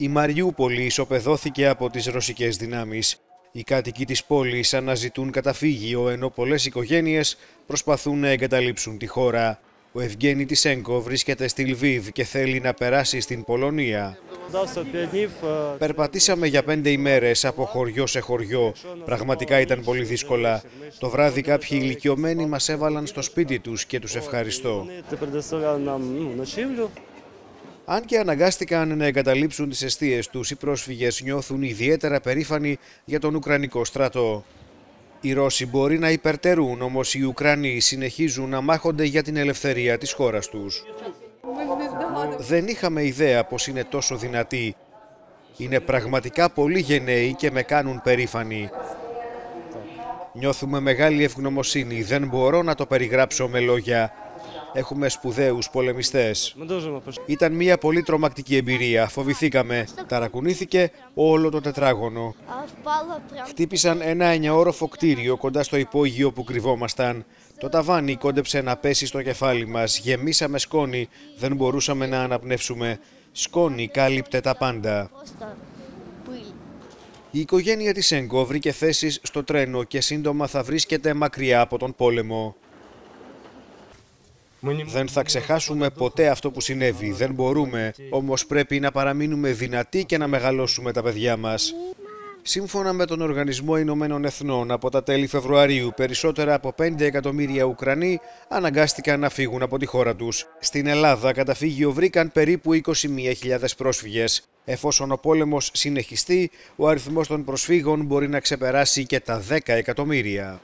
Η Μαριούπολη ισοπεδώθηκε από τις ρωσικές δυνάμεις. Οι κάτοικοι της πόλης αναζητούν καταφύγιο, ενώ πολλές οικογένειες προσπαθούν να εγκαταλείψουν τη χώρα. Ο Ευγένη Τισέγκο βρίσκεται στη Λβίβ και θέλει να περάσει στην Πολωνία. Περπατήσαμε για πέντε ημέρες από χωριό σε χωριό. Πραγματικά ήταν πολύ δύσκολα. Το βράδυ κάποιοι ηλικιωμένοι μας έβαλαν στο σπίτι τους και τους ευχαριστώ. Αν και αναγκάστηκαν να εγκαταλείψουν τις αιστείες τους, οι πρόσφυγες νιώθουν ιδιαίτερα περήφανοι για τον Ουκρανικό στρατό. Οι Ρώσοι μπορεί να υπερτερούν, όμως οι Ουκρανοί συνεχίζουν να μάχονται για την ελευθερία της χώρας τους. Δεν είχαμε ιδέα πως είναι τόσο δυνατοί. Είναι πραγματικά πολύ γενναίοι και με κάνουν περήφανοι. Νιώθουμε μεγάλη ευγνωμοσύνη, δεν μπορώ να το περιγράψω με λόγια. Έχουμε σπουδαίους πολεμιστές. Ήταν μια πολύ τρομακτική εμπειρία. Φοβηθήκαμε. Ταρακουνήθηκε όλο το τετράγωνο. Χτύπησαν ένα εννιαόροφο κτίριο κοντά στο υπόγειο που κρυβόμασταν. Το ταβάνι κόντεψε να πέσει στο κεφάλι μας. Γεμίσαμε σκόνη. Δεν μπορούσαμε να αναπνεύσουμε. Σκόνη κάλυπτε τα πάντα. Η οικογένεια της Έγκο βρήκε θέσεις στο τρένο και σύντομα θα βρίσκεται μακριά από τον πόλεμο. Δεν θα ξεχάσουμε ποτέ αυτό που συνέβη. Δεν μπορούμε. Όμως πρέπει να παραμείνουμε δυνατοί και να μεγαλώσουμε τα παιδιά μας. Σύμφωνα με τον Οργανισμό Ηνωμένων Εθνών, από τα τέλη Φεβρουαρίου, περισσότερα από 5 εκατομμύρια Ουκρανοί αναγκάστηκαν να φύγουν από τη χώρα τους. Στην Ελλάδα, καταφύγιο βρήκαν περίπου 21.000 πρόσφυγες. Εφόσον ο πόλεμος συνεχιστεί, ο αριθμός των προσφύγων μπορεί να ξεπεράσει και τα 10 εκατομμύρια.